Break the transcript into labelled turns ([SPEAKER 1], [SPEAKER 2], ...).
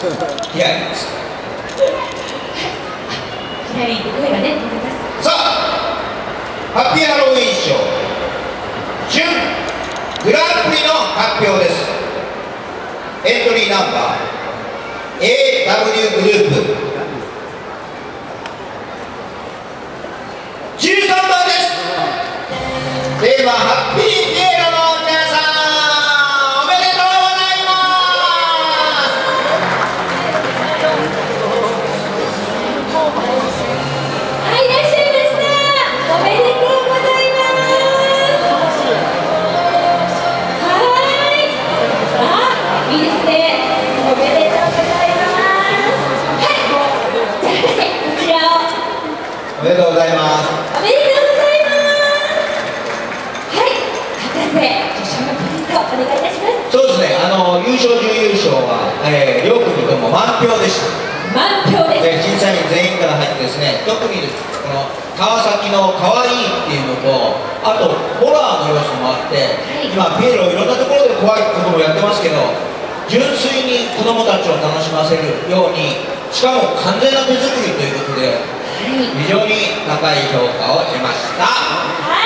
[SPEAKER 1] ヒラリーです
[SPEAKER 2] ヒラリーって声がね。
[SPEAKER 1] さあハッピーハロウィン賞準グランプリの発表です。エントリーナンバー AW グループ。13番です。テーマハッピーおめでとうござい
[SPEAKER 2] ますおめでとうございます。はい。博士、受賞のポイント、お願いいたします。
[SPEAKER 1] そうですねあの優勝準優勝は、えー両組とも満票でした
[SPEAKER 2] 満票です。
[SPEAKER 1] で審査員全員から入ってですね特にこの川崎の可愛いっていうのとあとホラーの要素もあって、
[SPEAKER 2] い
[SPEAKER 1] 今ピエロいろんなところで怖いこともやってますけど純粋に子供たちを楽しませるようにしかも完全な手作りという高い評価を得ました。